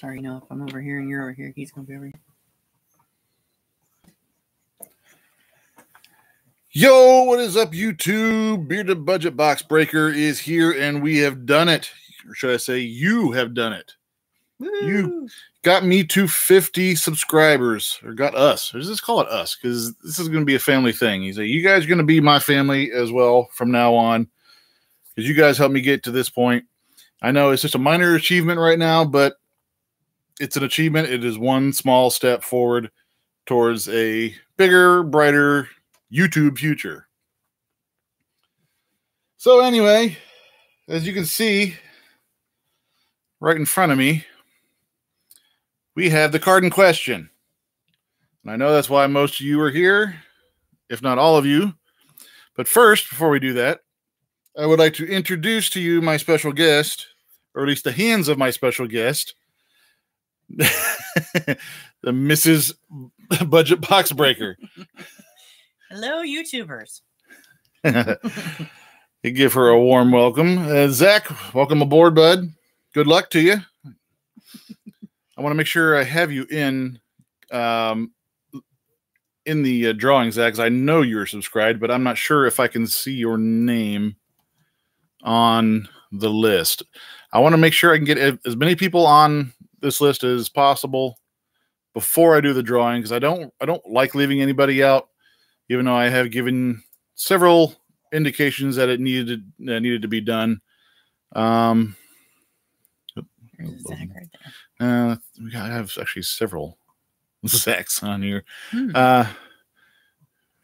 Sorry, you know, if I'm over here and you're over here, he's gonna be over here. Yo, what is up, YouTube? Bearded Budget Box Breaker is here, and we have done it. Or should I say, you have done it. You got me to 50 subscribers, or got us. Or just call it us, because this is going to be a family thing. He's like, you guys are going to be my family as well from now on, because you guys helped me get to this point. I know it's just a minor achievement right now, but it's an achievement. It is one small step forward towards a bigger, brighter YouTube future. So, anyway, as you can see right in front of me, we have the card in question. And I know that's why most of you are here, if not all of you. But first, before we do that, I would like to introduce to you my special guest, or at least the hands of my special guest, the Mrs. Budget Box Breaker. Hello, YouTubers. you give her a warm welcome. Uh, Zach, welcome aboard, bud. Good luck to you. I want to make sure I have you in um, in the uh, drawing, Zach, 'cause I know you're subscribed, but I'm not sure if I can see your name on the list. I want to make sure I can get as many people on this list as possible before I do the drawing because I don't I don't like leaving anybody out, even though I have given several indications that it needed that needed to be done. Um, Zach right there. uh, we got, I have actually several Zachs on here. Hmm. Uh,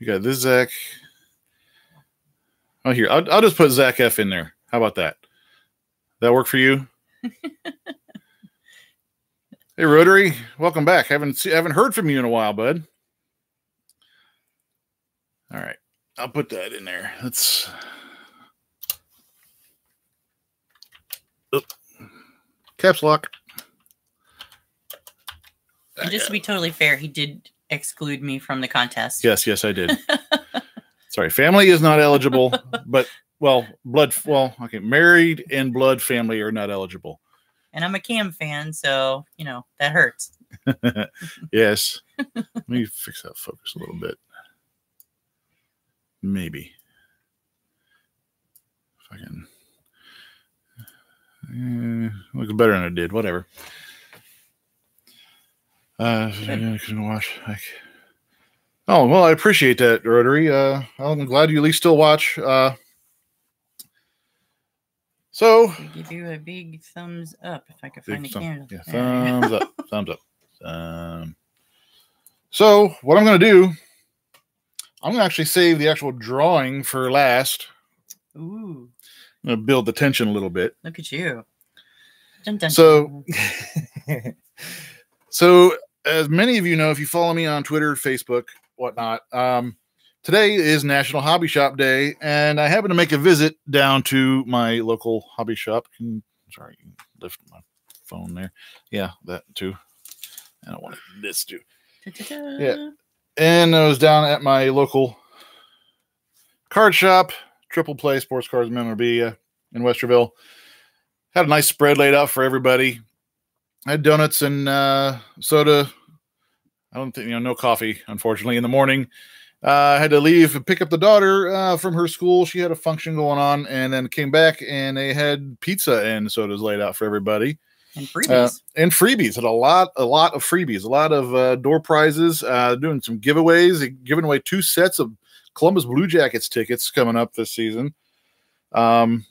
we got this Zach. Oh, here I'll, I'll just put Zach F in there. How about that? That work for you? hey, Rotary, welcome back. Haven't see, haven't heard from you in a while, bud. All right, I'll put that in there. Let's. Oop. Caps lock. And just to be totally fair, he did exclude me from the contest. Yes, yes, I did. Sorry, family is not eligible, but well, blood. Well, okay, married and blood family are not eligible. And I'm a Cam fan, so you know that hurts. yes. Let me fix that focus a little bit. Maybe. If I can. Uh, looks better than it did. Whatever. Uh, I watch. Like, oh well, I appreciate that, Rotary. Uh, I'm glad you at least still watch. Uh, so I give you a big thumbs up if I could find a thumb- candle. Yeah, There we go. thumbs up, thumbs up. Um, so what I'm going to do, I'm going to actually save the actual drawing for last. Ooh, I'm going to build the tension a little bit. look at you. Dun, dun, So- dun. So, as many of you know, if you follow me on Twitter, Facebook, whatnot, um, today is National Hobby Shop Day, and I happen to make a visit down to my local hobby shop. Can, sorry, lift my phone there. Yeah, that too. I don't want this too. Da-da-da. Yeah. and I was down at my local card shop, Triple Play Sports Cards Memorabilia in Westerville. Had a nice spread laid out for everybody. I had donuts and uh, soda. I don't think you know, no coffee, unfortunately, in the morning. Uh, I had to leave and pick up the daughter uh, from her school. She had a function going on, and then came back and they had pizza and sodas laid out for everybody And freebies. and freebies. Had a lot, a lot of freebies, a lot of uh, door prizes. Uh, doing some giveaways, giving away two sets of Columbus Blue Jackets tickets coming up this season. Um,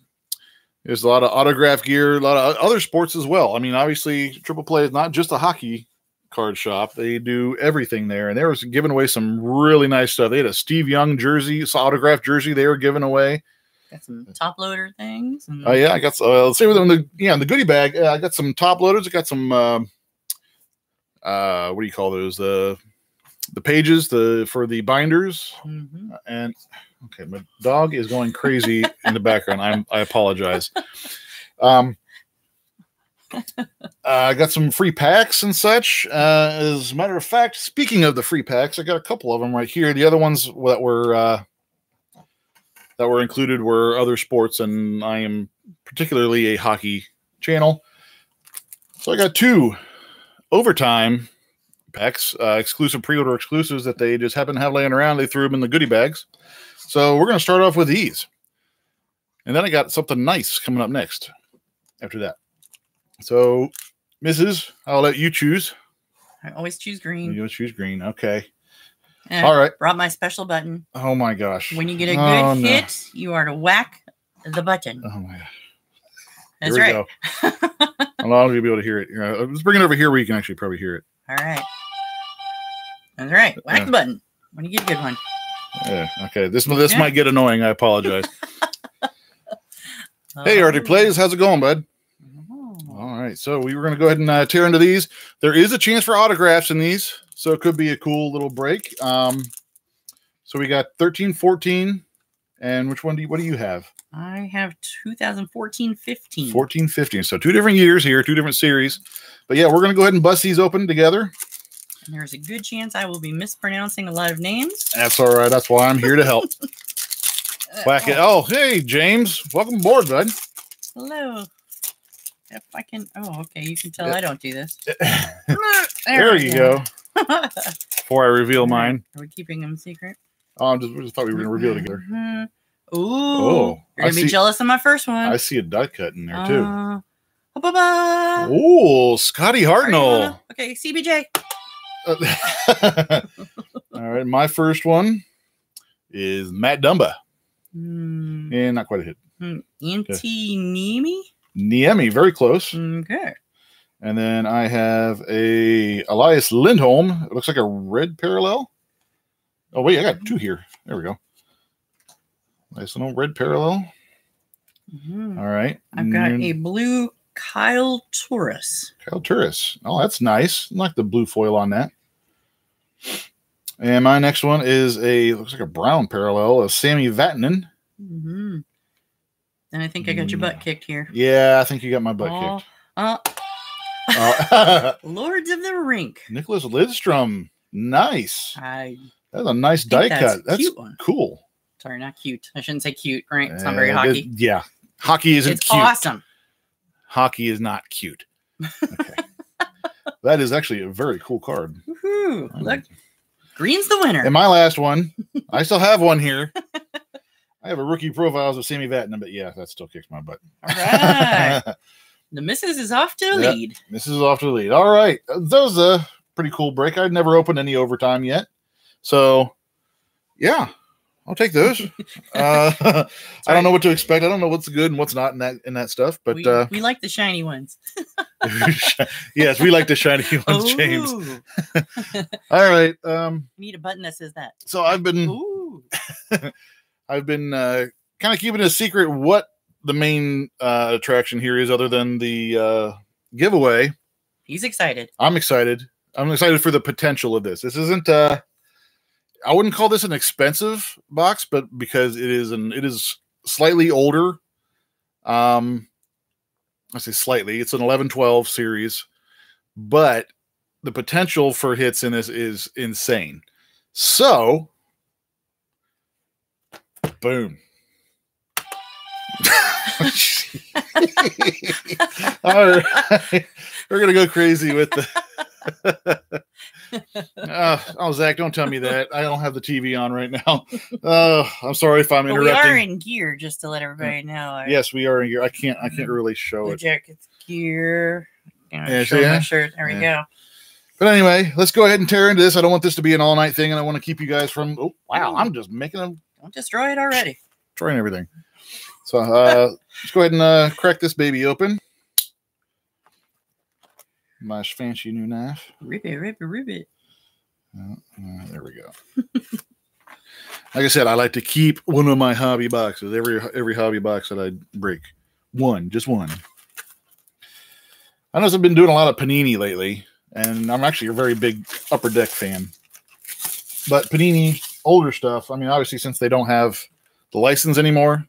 there's a lot of autograph gear, a lot of other sports as well. I mean, obviously, Triple Play is not just a hockey card shop; they do everything there. And they were giving away some really nice stuff. They had a Steve Young jersey, it's an autograph jersey they were giving away. Got some top loader things. Oh yeah, I got. Uh, let's see with them the yeah in the goodie bag. Uh, I got some top loaders. I got some. Um, uh, what do you call those? The the pages the for the binders Mhm. and okay, my dog is going crazy in the background. I'm I apologize. Um, uh, I got some free packs and such. Uh, as a matter of fact, speaking of the free packs, I got a couple of them right here. The other ones that were uh, that were included were other sports, and I am particularly a hockey channel. So I got two overtime packs, uh, exclusive pre-order exclusives that they just happen to have laying around. They threw them in the goodie bags. So we're going to start off with these, and then I got something nice coming up next. After that, so Mrs., I'll let you choose. I always choose green. You choose green. Okay. And All right. Brought my special button. Oh my gosh. When you get a good Oh, no. hit, you are to whack the button. Oh my gosh. That's right. go. I'll allow you be able to hear it. Uh, Let's bring it over here where you can actually probably hear it. All right. That's right. Whack Yeah. the button when you get a good one. Yeah. Okay. This this Yeah. might get annoying. I apologize. hey, Artie Plays, how's it going, bud? All right. So we were going to go ahead and uh, tear into these. There is a chance for autographs in these, so it could be a cool little break. Um, so we got 13, 14, and which one do you, what do you have? I have 2014 15. 14, 15. So two different years here, two different series. But yeah, we're going to go ahead and bust these open together. And there's a good chance I will be mispronouncing a lot of names. That's all right. That's why I'm here to help. Whack it. Oh, hey, James. Welcome aboard, bud. Hello. If I can. Oh, okay. You can tell Yeah. I don't do this. there we you go. Are Before I reveal mine. Are we keeping them secret? Oh, I'm just, we just thought we were going to reveal it together. Mhm. Ooh. Oh, You're I gonna be see- jealous of my first one. I see a die cut in there, too. Uh, ba-ba-ba. Oh, Scotty Hartnell. Okay, CBJ. All right, my first one is Matt Dumba. Hmm. And not quite a hit. Hmm. Auntie Nemi. Niemi, very close. Okay. And then I have a Elias Lindholm. It looks like a red parallel. Oh wait, I got two here. There we go. Nice little red parallel. Mhm. All right. I've got a blue Kyle Taurus. Kyle Turris. Oh, that's nice. I like the blue foil on that. And my next one is a looks like a brown parallel of Sami Vatanen. hmm And I think I got your butt Mm. kicked here. Yeah, I think you got my butt Oh, kicked. uh, Uh, Lords of the Rink. Nicholas Lidstrom. Nice. I That's a nice die that's cut. a That's cute one. cool. Sorry, not cute. I shouldn't say cute, right? It's not very Uh, hockey. it- yeah. Hockey isn't It's cute. awesome. Hockey is not cute. Okay. that is actually a very cool card. Woohoo. Look, green's the winner. And my last one, I still have one here. I have a rookie profiles of Sami Vatanen, but yeah, that still kicks my butt. All right. the missus is off to a Yep. lead. this is off to the lead. All right. That was a pretty cool break. I'd never opened any overtime yet. So, yeah, I'll take those. uh, I don't know what to expect. I don't know what's good and what's not in that in that stuff. But we, uh, we like the shiny ones. yes, we like the shiny ones, James. All right. Um, We need a button that says that. so I've been Ooh. I've been uh, kind of keeping a secret what the main uh, attraction here is, other than the uh, giveaway. He's excited. I'm excited. I'm excited for the potential of this. This isn't. Uh, I wouldn't call this an expensive box, but because it is an, it is slightly older. Um, I say slightly. It's an 11, 12 series, but the potential for hits in this is insane. So, boom. All right. We're gonna go crazy with the uh, oh Zach, don't tell me that. I don't have the TV on right now. Uh, I'm sorry if I'm But we interrupting. are in gear, just to let everybody know. Our yes, we are in here. I can't I can't really show Blue it. Jackets gear. You know, Yeah, show see my shirt. There we go. But anyway, let's go ahead and tear into this. I don't want this to be an all night thing, and I want to keep you guys from. Oh wow, I'm just making them Don't destroy it already. Destroying everything. So uh, let's go ahead and uh, crack this baby open. My fancy new knife. Rip it, rip it, rip it. Uh, uh, there we go. like I said, I like to keep one of my hobby boxes. Every every hobby box that I break, one, just one. I know I've been doing a lot of Panini lately, and I'm actually a very big Upper Deck fan. But Panini older stuff, I mean, obviously since they don't have the license anymore,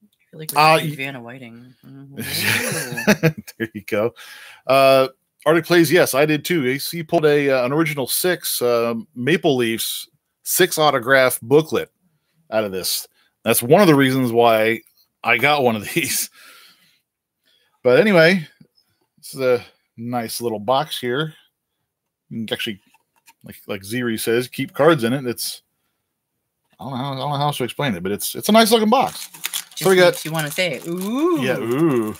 I feel like Uh, Vanna Whiting. There you go. Uh, Arctic plays. Yes, I did too. He, he pulled a uh, an original six uh, Maple Leafs six autograph booklet out of this. That's one of the reasons why I got one of these. But anyway, this is a nice little box here. You can actually, like like Ziri says, keep cards in it. It's I don't know, how, I don't know how else to explain it, but it's it's a nice looking box. Just we got- you want to say, ooh. Yeah, ooh.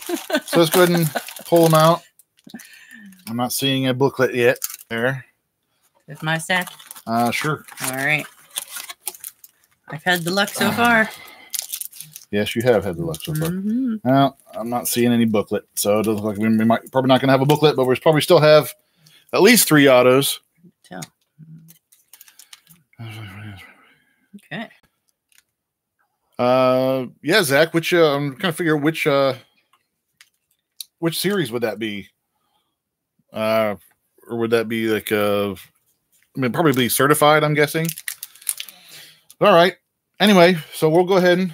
so let's go ahead and pull them out. I'm not seeing a booklet yet. There. With my stack. Uh sure. All right. I've had the luck so Ah. far. Yes, you have had the luck so far. Mhm. Well, I'm not seeing any booklet, so it doesn't look like we we might probably not gonna have a booklet, but we're probably still have at least three autos. Tell. Okay. Uh, yeah, Zach. Which uh, I'm trying to figure which uh, which series would that be? Uh, or would that be like uh, I mean, probably certified. I'm guessing. All right. Anyway, so we'll go ahead and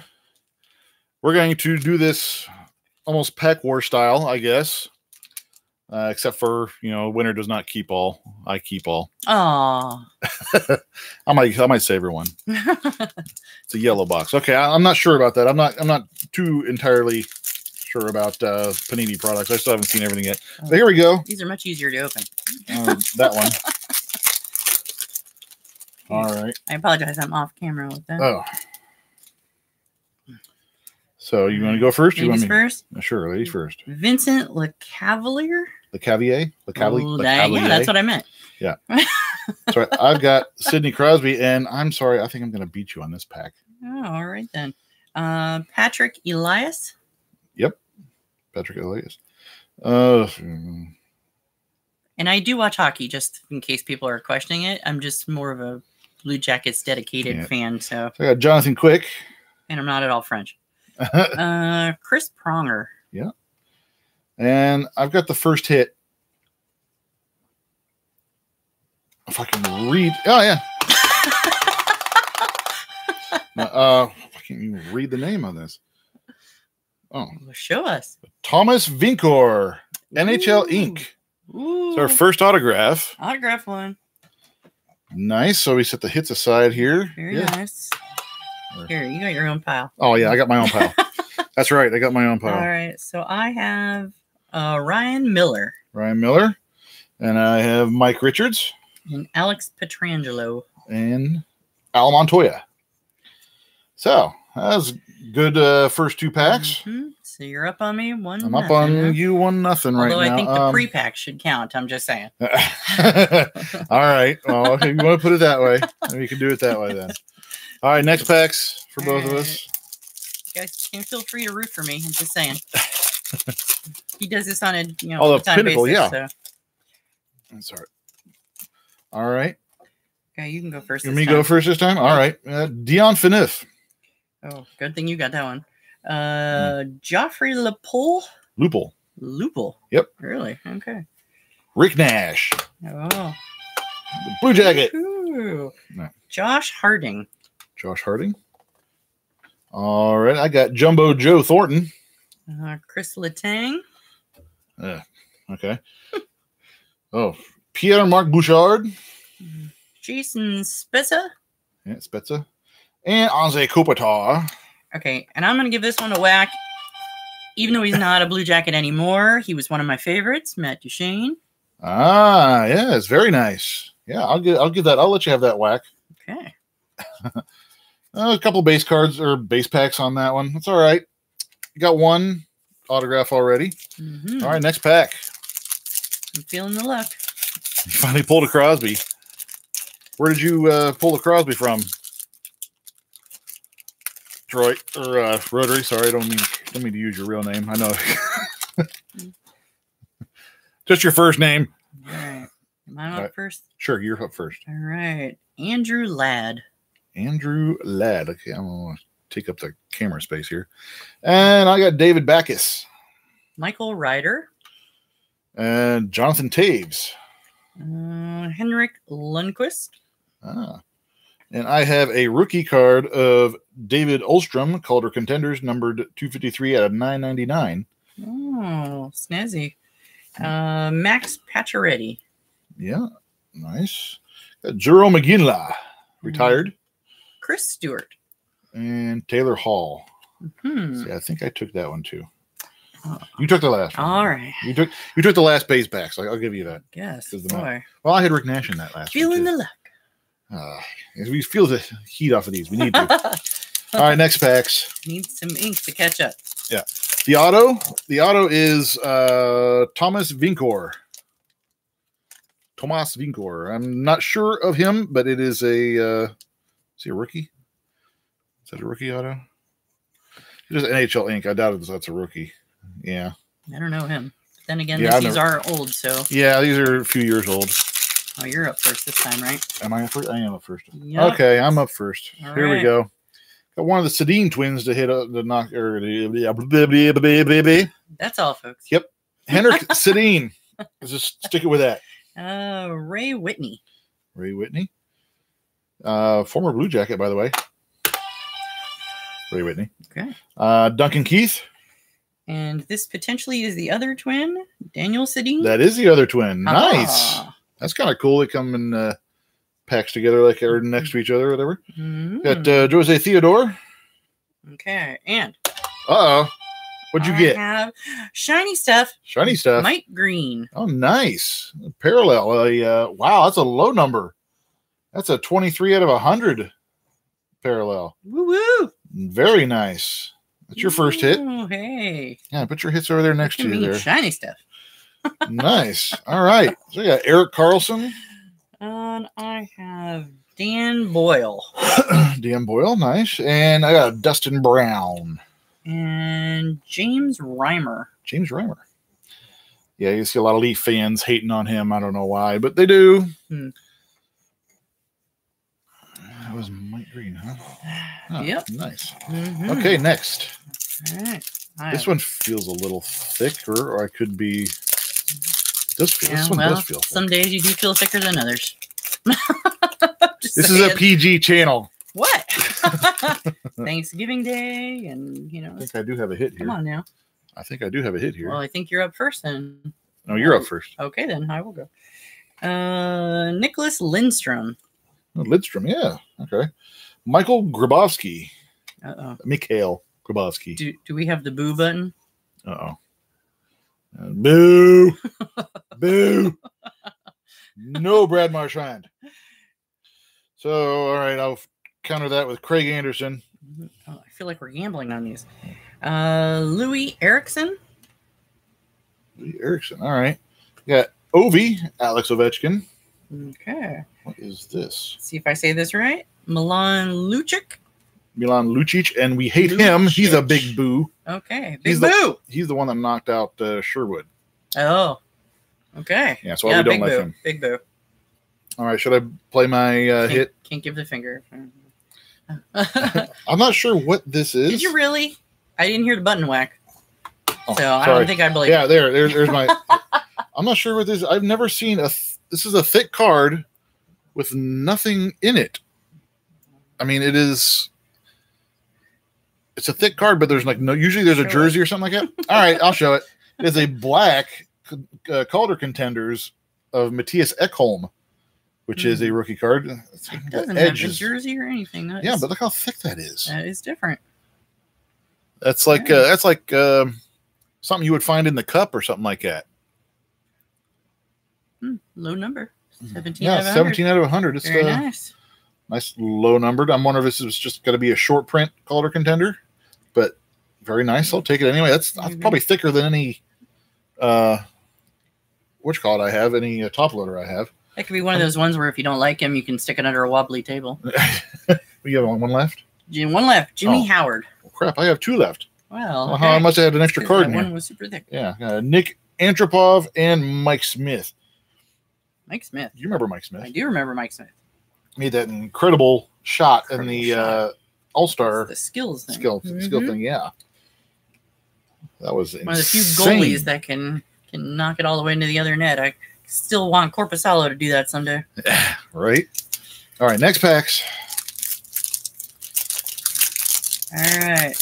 we're going to do this almost pack war style, I guess. Uh, except for you know, winner does not keep all. I keep all. Aw. I might I might save her one. It's a yellow box. Okay, I, I'm not sure about that. I'm not. I'm not too entirely sure about uh, Panini products. I still haven't seen everything yet. But here we go. These are much easier to open. Uh, that one. All right. I apologize. I'm off camera with that. Oh. So you want to go first? or You want Ladies me? first. Sure, ladies first. Vincent LeCavalier. The Cavier, the Cavalier, Oh, the that- yeah, that's what I meant. Yeah. so I've got Sidney Crosby, and I'm sorry, I think I'm going to beat you on this pack. Oh, all right then. Uh, Patrick Elias. Yep, Patrick Elias. Uh, mm, And I do watch hockey, just in case people are questioning it. I'm just more of a Blue Jackets dedicated Yeah. fan, so so I got Jonathan Quick. and I'm not at all French. Uh, Chris Pronger. And I've got the first hit. If I can read. Oh, yeah. No, uh, I can't even read the name on this. Oh, Well, Show us. Thomas Vincour, NHL Ooh. Inc. Ooh, It's our first autograph. autograph one. Nice. So we set the hits aside here. Very Yeah. nice. Here, you got your own pile. Oh, yeah. I got my own pile. That's right. I got my own pile. All right, so I have uh, Ryan Miller Ryan Miller. And I have Mike Richards and Alex Pietrangelo. and Al Montoya. So that was good uh, first two packs. Mhm. So you're up on me one. I'm up nothing, on you one nothing right Although now. I think the Um, pre-pack should count. I'm just saying. All right. Well, if you want to put it that way, we can do it that way then. All right, next packs for both of us. You guys can feel free to root for me. I'm just saying. He does this on a you know Oh, the pinnacle, basis, yeah. So. That's all right. All right. Okay, you can go first. Let me time. go first this time. All right. Uh, Dion Phaneuf, Oh, good thing you got that one. Uh, Joffrey Lepoul, Lupul, Lupul. Yep. Really? Okay. Rick Nash, Oh. Blue Jacket. No. Josh Harding. Josh Harding. All right. I got Jumbo Joe Thornton. Uh, Chris Letang. Yeah. Okay. Oh, Pierre Marc Bouchard. Jason Spezza. Yeah, Spezza. And Anze Kopitar. Okay, and I'm gonna give this one a whack. Even though he's not a Blue Jacket anymore, he was one of my favorites, Matt Duchene. Ah, yeah, it's very nice. Yeah, I'll give I'll give that. I'll let you have that whack. Okay. Uh, a couple base cards or base packs on that one. That's all right. You got one autograph already. Mhm. All right, next pack. I'm feeling the luck. You finally pulled a Crosby. Where did you uh, pull the Crosby from? Detroit or uh, Rotary? Sorry, I don't mean don't mean to use your real name. I know. Just your first name. All right. Am I up Alright. first? Sure, you're up first. All right. Andrew Ladd. Andrew Ladd. Okay, I'm gonna take up the camera space here. And I got David Backes Michael Ryder. and Jonathan Toews. Uh, Henrik Lundqvist. Ah. And I have a rookie card of David Olstrom, Calder Contenders, numbered 253 out of 999. Oh, snazzy. Uh, Max Pacioretty. Yeah, nice. Got Jarome Iginla, retired, Chris Stewart. And Taylor Hall. Hmm. See, I think I took that one too. Oh. You took the last one. All right. You took you took the last base back, so I'll give you that. Yes. Well, I had Rick Nash in that last Feeling the luck. Uh, we feel the heat off of these. We need to. All right, next packs. Need some ink to catch up. Yeah. The auto. The auto is uh Thomas Vincour. Thomas Vincour. I'm not sure of him, but it is a uh is he a rookie? Is that a rookie auto? It is NHL ink. I doubt it, that's a rookie. Yeah. I don't know him. Then again, Yeah, these know- are old, so Yeah, these are a few years old. oh, you're up first this time, right? Am I up first? I am up first. Yep. Okay, I'm up first. All Here we go. Got one of the Sedin twins to hit up the knock or the That's all, folks. Yep. Henrik Sedin. Just stick it with that. Uh, Ray Whitney. Ray Whitney. Uh former Blue Jacket, by the way. Ray Whitney. Okay. Uh Duncan Keith. And this potentially is the other twin, Daniel Sedin. That is the other twin. Nice. Ah. That's kind of cool. They come in uh packs together like they're next to each other or whatever. Mhm. Got uh Jose Theodore. okay, and Uh oh. What'd you I get? Have shiny stuff. Shiny stuff. Mike Green. Oh, nice. Parallel. Uh, uh, wow, that's a low number. That's a 23 out of 100 parallel. Woo woo. Very nice. That's your first hit. Ooh, hey. Yeah, put your hits over there next to you there. Shiny stuff. nice. All right. So we got Erik Karlsson, And I have Dan Boyle Dan Boyle. Nice. And I got Dustin Brown, and James Reimer. James Reimer. Yeah, you see a lot of Leaf fans hating on him. I don't know why, but they do. Hmm. That was Mike Green, huh? Oh, Yep. Nice. Mhm. Okay, next. All right. I This have- one feels a little thicker, or I could be. This feels. Yeah, this one well, does feel. some days you do feel thicker than others. This is a. PG channel. what? Thanksgiving Day, and you know, I think I do have a hit here. come on now. I think I do have a hit here. Well, I think you're up first then. no, you're up first. Okay, then I will go. Uh, Nicholas Lindstrom. Oh, Lidstrom, yeah. Okay. Michael Grabovski. Uh oh. Mikhail Grabovski. Do do we have the boo button? Uh oh. Boo. Boo. No Brad Marchand. So, all right, I'll counter that with Craig Anderson. Oh, I feel like we're gambling on these. Uh, Louis Eriksson. Lee Eriksson. All right. We got Ovi, Alex Ovechkin. Okay. What is this? See if I say this right. Milan Lucic. Milan Lucic, and we hate him. He's a big boo. Okay. Big He's the- boo. He's the one that knocked out uh, Sherwood. Oh. Okay. Yeah, that's why we don't like boo. him. Big boo. All right, should I play my uh, Can't, hit? can't give the finger. I'm not sure what this is. Did you really? I didn't hear the button whack, Oh, so I don't think I believe. Yeah, there, there, there's my. I'm not sure what this. I've never seen a. th- This is a thick card with nothing in it. I mean, it is. It's a thick card, but there's like no. Usually, there's a jersey or something like that. All right, I'll show it. It's a black uh, Calder contenders of Mattias Ekholm, which is a rookie card. It doesn't have a jersey or anything. That Yeah, is- but look how thick that is. that is different. That's like Yeah. uh, that's like um something you would find in the cup or something like that. Hmm, low number. 17 Mm-hmm. yeah, out of 100. 17 out of 100. It's Very uh, nice. Nice low numbered. I'm wondering if this is just going to be a short print Calder contender, but very nice. I'll take it anyway. That's, that's Mhm. probably thicker than any uh which call it I have, any uh, top loader I have. That could be one of those ones where if you don't like him, you can stick it under a wobbly table. we have one left. One left. Jimmy Oh. Howard. Well, crap, I have two left. Well, Well, how I must have had an extra card in that one was super thick. Yeah, uh, Nik Antropov and Mike Smith. Mike Smith. You remember Mike Smith? I do remember Mike Smith. Made that incredible shot in the shot. uh, All Star The skills thing. skill skill Mhm. thing. Yeah, that was One of the few goalies that can can knock it all the way into the other net. I still want Korpisalo to do that someday. right. All right, next packs. All right.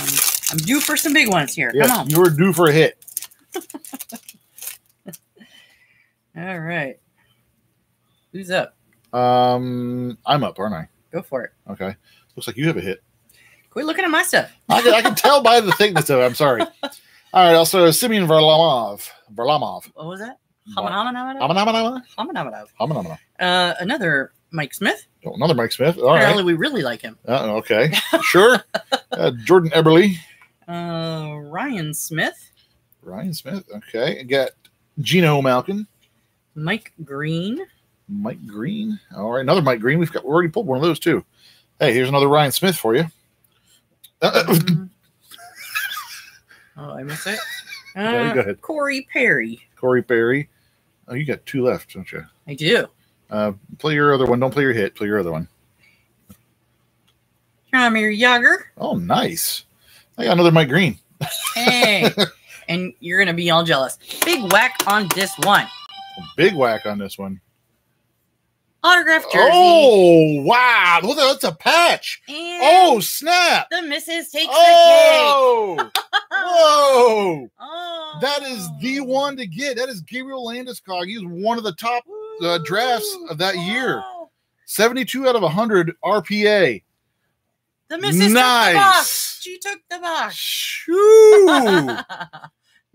Um, I'm due for some big ones here. Yes, Come on. You're due for a hit. All right. Who's up? Um, I'm up, aren't I? Go for it. Okay. Looks like you have a hit. Quit looking at my stuff. I can, I can tell by the thickness of it. I'm sorry. All right. Also, Semyon Varlamov. Varlamov. What was that? Hamanamanamana? Hamanamanama? Hamanamanama. Hamanamanama. Uh, another Mike Smith. Oh, another Mike Smith. All Apparently, right. we really like him. Uh, okay. Sure. uh, Jordan Eberle. Uh, Ryan Smyth, Ryan Smyth. Okay. I got Geno Malkin. Mike Green. Mike Green. All right. Another Mike Green. We've got we already pulled one of those too. Hey, here's another Ryan Smyth for you. Uh, Um, oh, I missed it. Yeah, Uh, go ahead. Corey Perry. Corey Perry. Oh, you got two left, don't you? I do. Uh, play your other one. Don't play your hit. Play your other one. Amir Jagr. Oh, nice. I got another Mike Green. Hey. and you're going to be all jealous. Big whack on this one. Big whack on this one. Autograph jersey. Oh, wow. Look, that's a patch. And Oh, snap. the missus takes Oh, the cake. Oh. That is the one to get. That is Gabriel Landeskog. He was one of the top uh, drafts of that year. 72 out of 100 RPA. The missus took the Nice. box. She took the box. Shoo. Now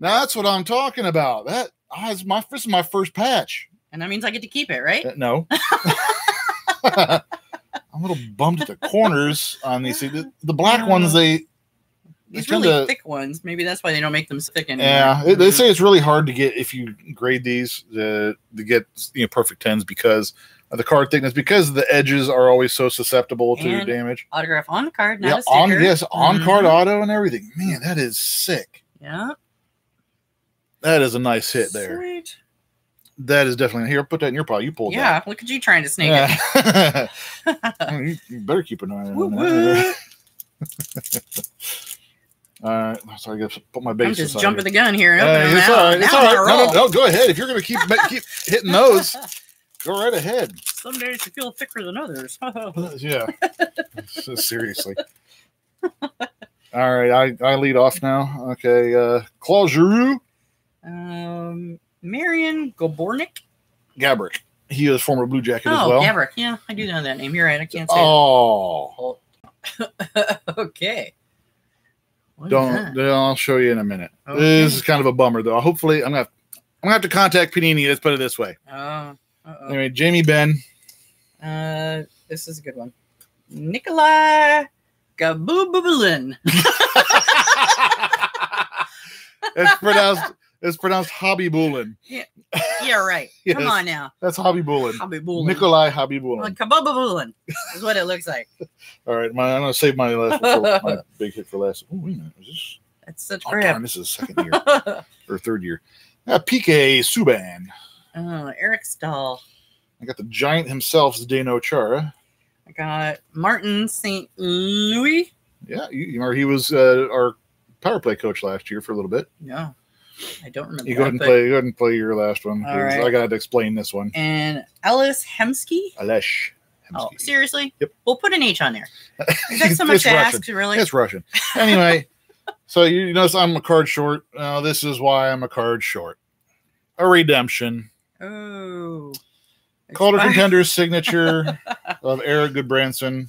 that's what I'm talking about. That ah, is my this is my first patch. And that means I get to keep it, right? Uh, No. I'm a little bummed at the corners on these. The, the black ones, they These really to- thick ones. Maybe that's why they don't make them thick anymore. yeah, it- they say it's really hard to get if you grade these uh, to get you know perfect tens because of the card thickness because the edges are always so susceptible to And damage. autograph on the card, not Yeah, a sticker. on yes, on card Mhm. auto and everything. Man, that is sick. Yeah. That is a nice hit there. That is definitely here. Put that in your pile. You pulled that. Yeah, look at you trying to snake Yeah. it. you, you better keep an eye on that. all right. Sorry, I got to put my base. I'm just jumping here. the gun here. Uh, it's all right. It's all right. No, no, no, go ahead. If you're going to keep keep hitting those, go right ahead. Some days you feel thicker than others. Yeah. Seriously. All right. I, I lead off now. Okay. Uh, Claude Giroux, um, Marion Gobornik. Gabrick. He is former Blue Jacket as Oh, well. Gabrick. Yeah, I do know that name. You're right. I can't say Oh, okay. What don't. I'll show you in a minute. Okay. This is kind of a bummer, though. Hopefully, I'm gonna. I'm gonna have to contact Panini. Let's put it this way. Oh, uh-oh. Anyway, Jamie Benn. Uh, this is a good one. Nikolai Gaboobulin. it's pronounced. It's pronounced Hobby Bulin. Yeah, right. Come on now. That's Hobby Bulin. Habibulin. Nikolai Hobby Bulin. Kabababulin is what it looks like. All right, my, I'm gonna save my last my big hit for last. Oh, wait a minute. Is this? That's such Oh, crap. this is second year or third year. Uh, PK Subban. oh, Eric Staal. I got the giant himself, Zdeno Chara. I got Martin St. Louis. Yeah, you, you remember he was uh, our power play coach last year for a little bit. No, I don't remember. You go ahead and play. Go ahead and play your last one. All right. I got to explain this one. And Ellis Hemsky. Alesh. Oh, seriously? Yep. We'll put an H on there. Is that so much to Russian. ask? Really? It's Russian. Anyway, so you notice I'm a card short. Uh, this is why I'm a card short. A redemption. Oh. Calder Contender's signature of Erik Gudbranson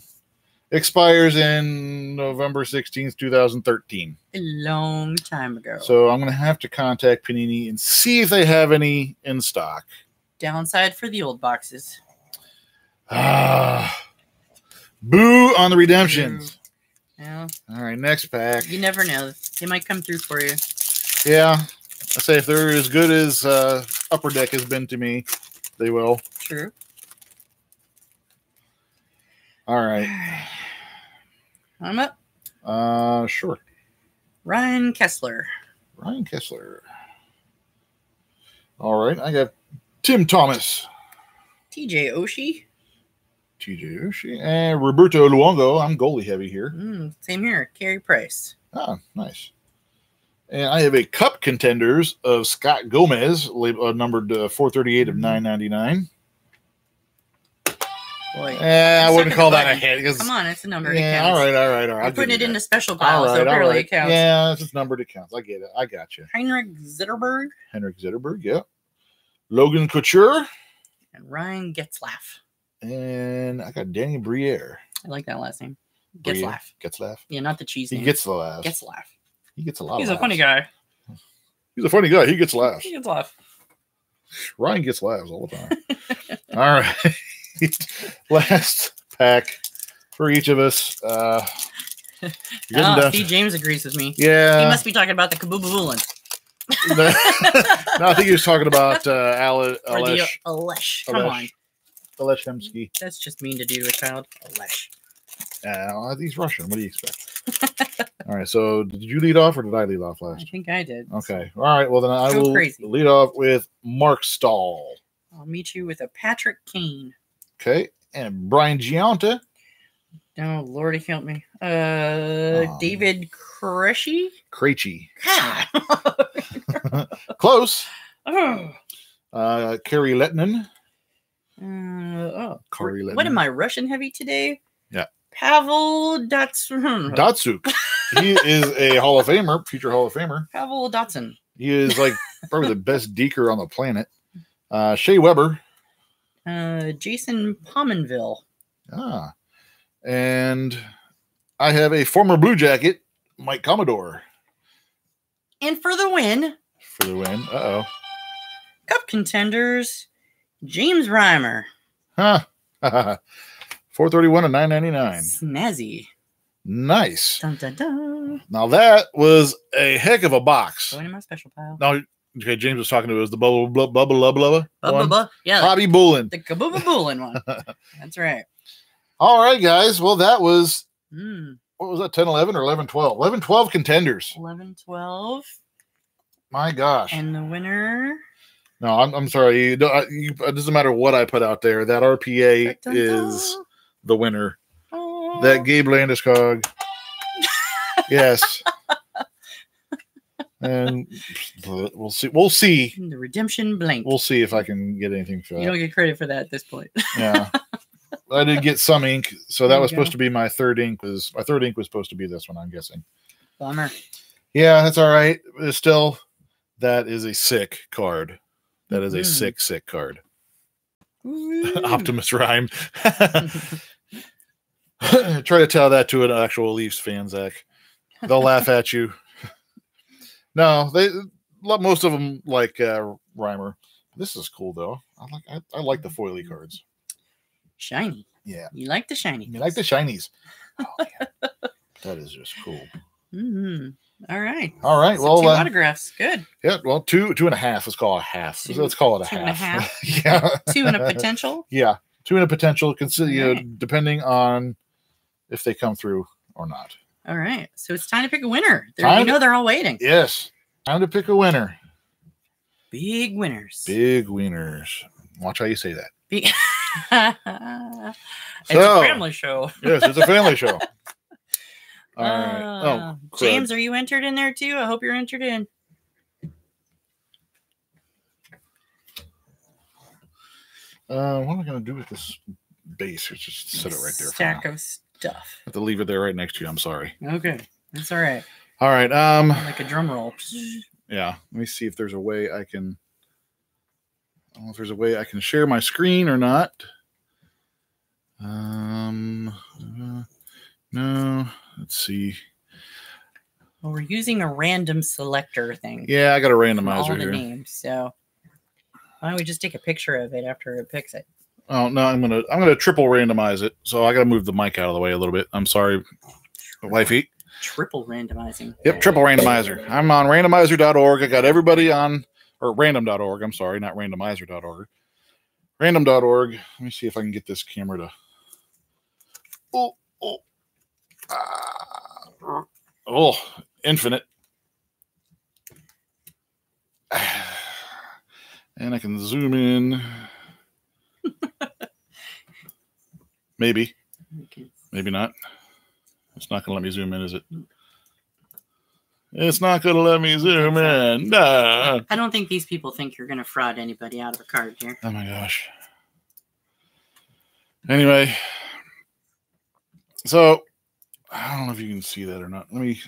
expires in November 16th, 2013. A long time ago. So I'm going to have to contact Panini and see if they have any in stock. Downside for the old boxes. Ah, boo on the redemptions. Yeah, All right, next pack. you never know. They might come through for you. Yeah, I say if they're as good as uh, Upper Deck has been to me, they will. True. All right. I'm up. Uh, sure. Ryan Kesler. Ryan Kesler. All right, I got Tim Thomas, TJ Oshie. TJ Oshie, and Roberto Luongo. I'm goalie heavy here. Mm, same here. Carey Price. Ah, nice. And I have a cup contenders of Scott Gomez, uh, numbered uh, 438 of 999. Boy. Eh, I wouldn't it call that a hit. 'cause- Come on, it's a number. Yeah, all right, all right, all right. I'm putting it you in a special All pile, so right, all apparently right. counts. Yeah, it's just numbered. It counts. I get it. I got you. Heinrich Zetterberg Henrik Zetterberg, yeah. Logan Couture, and Ryan Getzlaff. and I got Danny Briere. I like that last name. Getzlaff. Gets laugh. Yeah, not the cheese He name. gets the laughs. Getzlaff. he gets a lot. He's a funny guy. He's a funny guy. He gets laughs. He gets laugh. Ryan gets laughs all the time. all right. Last pack for each of us. Uh, Oh, see, to- James agrees with me. yeah. he must be talking about the Kaboobaboolin. no, I think he was talking about uh, Ale- Alesh, Alesh. Come Alesh. on. Alesh Hemsky. That's just mean to do to a child. Alesh. Uh, he's Russian. What do you expect? All right. So, did you lead off or did I lead off last? I think I did. Okay. All right. Well, then I Go will crazy. lead off with Marc Staal. I'll meet you with a Patrick Kane. Okay. And Brian Gionta. Oh, Lordy help me. Uh, Um, David Koreshi? Krejci. God. Close. oh. Uh, Kari Lehtonen. Uh, oh. Corey What am I, Russian heavy today? Yeah. Pavel Datsun. Datsyuk. he is a Hall of Famer, future Hall of Famer. Pavel Datsun. He is like probably the best deeker on the planet. Uh, Shea Weber. Uh, Jason Pominville. Ah. And I have a former Blue Jacket, Mike Commodore, And for the win, for the win. Uh oh. Cup contenders, James Reimer. Huh. 431 and 999. Snazzy. Nice. Dun, dun, dun. Now that was a heck of a box. Going in my special pile. Now, okay, James was talking to us, the bubble, bubble, bubble, bubble, bubble. Blah, blah, one. blah. Yeah, Bobby Bullen. the Kaboobaboolin one. That's right. All right, guys. Well, that was, Mm. what was that, 10 11 or 11 12? 11 12 contenders. 11, 12. My gosh. And the winner. No, I'm, I'm sorry. You, don't- you, it doesn't matter what I put out there. That RPA Dun, dun, is the winner. Oh. That Gabe Landeskog. yes. And we'll see. We'll see. the redemption blank. We'll see if I can get anything for that. you that. don't get credit for that at this point. Yeah. I did get some ink, so that There you was supposed to be my third ink. Was my third ink was supposed to be this one? I'm guessing. Bummer. Yeah, that's all right. It's still, that is a sick card. That is a Mhm. sick, sick card. Woo. Optimus Reim. Try to tell that to an actual Leafs fan, Zach. They'll laugh at you. No, they most of them like uh, Reimer. This is cool though. I like I, I like the foily cards. Shiny. Yeah, You like the shiny. you like the shinies. Oh, that is just cool. hmm All right. All right, So well, two uh, autographs. Good. yeah, well, two two and a half. Let's call it a half. Two- Let's call it a two and a half. yeah, Two and a potential. yeah, two and a potential. Consider Alright. depending on if they come through or not. All right. So it's time to pick a winner. There, Time you know they're all waiting. Yes, time to pick a winner. Big winners. Big winners. Watch how you say that. Big- it's So- a family show. Yes, it's a family show. All right. Uh, Oh. James, are you entered in there too? I hope you're entered in. Uh, what am I going to do with this base? It's just set it right there. For Stack now. of stuff. have to leave it there right next to you. I'm sorry. Okay. That's all right. All right. Um. Like a drum roll. Yeah. Let me see if there's a way I can. I don't know if there's a way I can share my screen or not. Um. uh, no. Let's see. Well, we're using a random selector thing. Yeah, I got a from all randomizer the here. names. So why don't we just take a picture of it after it picks it? Oh no, I'm gonna I'm gonna triple randomize it. So I gotta move the mic out of the way a little bit. I'm sorry, wifey. Triple randomizing. Yep, triple randomizer. I'm on randomizer.org. I got everybody on or random.org. I'm sorry, not randomizer.org. Random.org. Let me see if I can get this camera to. Oh, oh, ah, oh, infinite. And I can zoom in. Maybe, maybe not. It's not going to let me zoom in, is it? It's not going to let me zoom in. Nah. I don't think these people think you're going to fraud anybody out of a card here. Oh my gosh. Anyway, so I don't know if you can see that or not. Let me.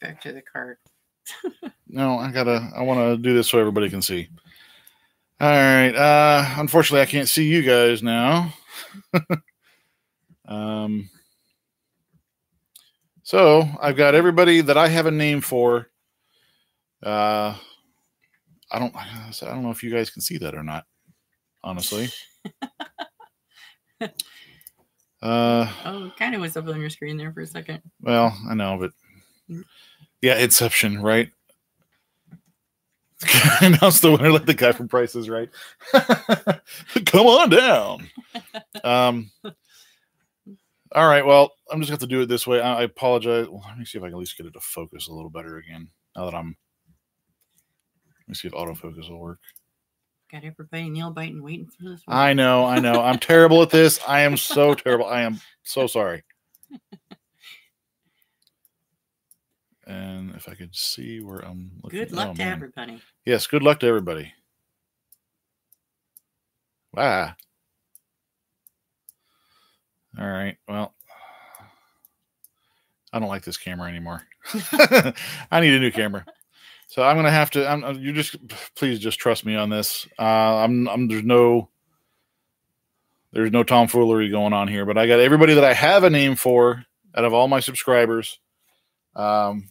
Back to the card. No, I gotta. I want to do this so everybody can see. All right. Uh, unfortunately, I can't see you guys now. um. So I've got everybody that I have a name for Uh, I don't. I don't know if you guys can see that or not. Honestly. uh, Oh, kind of was up on your screen there for a second. well, I know, but Mm. yeah, Inception, right? Announce the winner like the guy from Price is Right. Come on down. Um. All right. Well, I'm just going to have to do it this way. I, I apologize. Well, let me see if I can at least get it to focus a little better again. Now that I'm. Let me see if autofocus will work. Got everybody nail biting, waiting for this one. I know, I know. I'm terrible at this. I am so terrible. I am so sorry. And if I could see where I'm looking. Good luck oh, to man. everybody. Yes, good luck to everybody. Wow. All right. Well, I don't like this camera anymore. I need a new camera. So I'm gonna have to. I'm, uh, you just please just trust me on this. Uh, I'm. I'm. There's no. There's no tomfoolery going on here, but I got everybody that I have a name for out of all my subscribers. Um,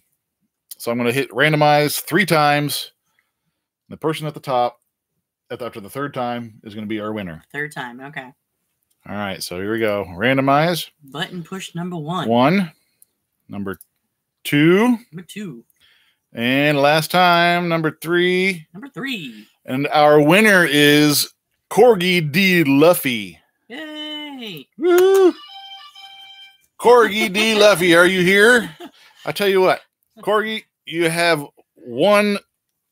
so I'm gonna hit randomize three times. The person at the top, after the third time, is to be our winner. Third time. Okay. All right, so here we go. Randomize Button push number one. one, number two, Number two. and last time number three. Number three. And our winner is Corgi D. Luffy. Yay. Woo! Corgi D. Luffy, are you here? I tell you what, Corgi, you have one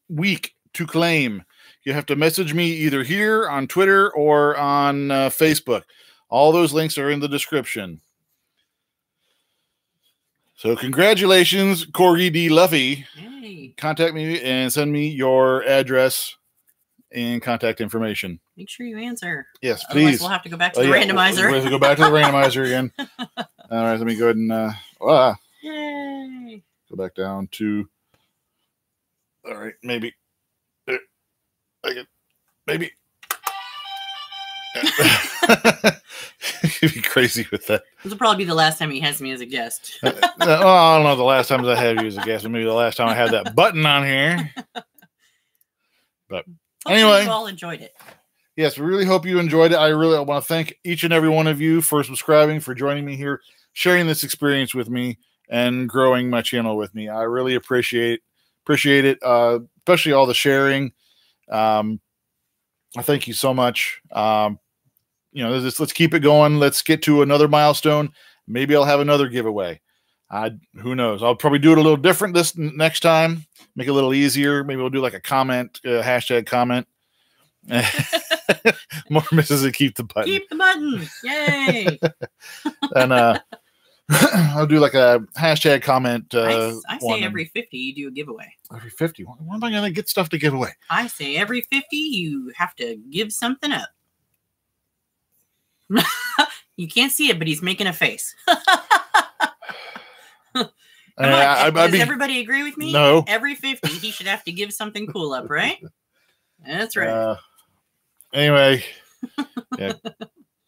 week to claim. You have to message me either here on Twitter or on uh, Facebook. All those links are in the description. So, congratulations, Corgi D. Luffy. Yay. Contact me and send me your address and contact information. Make sure you answer. Yes, Otherwise, please. we'll have to go back to Oh, the yeah, randomizer. We have to go back to the randomizer again. All right, let me go ahead and uh, ah, Yay. go back down to. All right, maybe. There. I can, maybe. You'd be crazy with that. This will probably be the last time he has me as a guest. Uh, well, I don't know the last times I have you as a guest, but maybe the last time I had that button on here. Hopefully Anyway. you all enjoyed it. Yes, we really hope you enjoyed it. I really want to thank each and every one of you for subscribing, for joining me here, sharing this experience with me, and growing my channel with me. I really appreciate appreciate it, uh, especially all the sharing. Um, I thank you so much. Um, you know, let's, let's keep it going. Let's get to another milestone. Maybe I'll have another giveaway. I who knows? I'll probably do it a little different this next time. Make it a little easier. Maybe we'll do like a comment, uh, hashtag comment. More misses and keep the button. Keep the button. Yay. and uh I'll do like a hashtag comment. I, Uh, I one say every 50 you do a giveaway. every 50. When am I going to get stuff to give away? I say every 50 you have to give something up. you can't see it, but he's making a face. Come Uh, on, I- I'd does be- everybody agree with me? No. Every 50 he should have to give something cool up, right? That's right. Uh, anyway, yeah.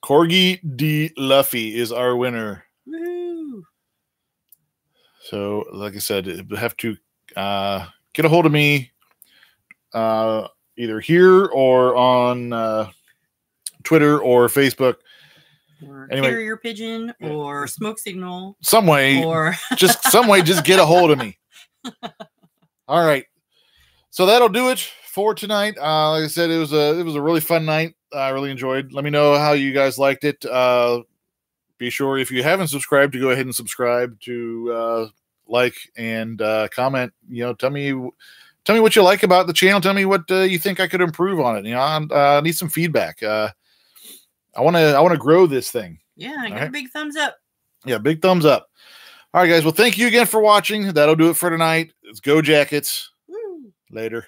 Corgi D. Luffy is our winner. Woo. So, like I said, you have to uh, get a hold of me uh, either here or on uh, Twitter or Facebook. Or Anyway. carrier pigeon or smoke signal Some way, or just some way, just get a hold of me. All right. So that'll do it for tonight. Uh, like I said, it was a it was a really fun night. I really enjoyed. Let me know how you guys liked it. Uh, be sure if you haven't subscribed to go ahead and subscribe to uh, like and uh, comment. You know, tell me tell me what you like about the channel. Tell me what uh, you think I could improve on it. You know, I uh, need some feedback. Uh, I want to I want to grow this thing. yeah, give right. a big thumbs up. Yeah, big thumbs up. All right, guys. Well, thank you again for watching. That'll do it for tonight. Let's go, Jackets. Woo. Later.